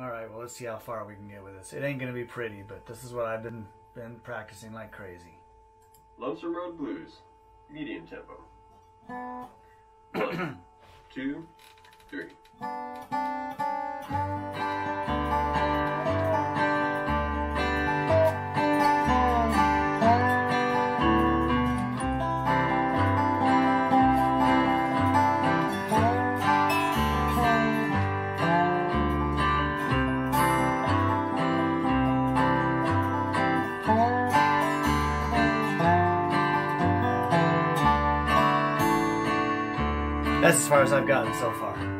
All right, well, let's see how far we can get with this. It ain't gonna be pretty, but this is what I've been been practicing like crazy. Lonesome Road Blues, medium tempo. One, two, three. That's as far as I've gotten so far.